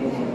Gracias.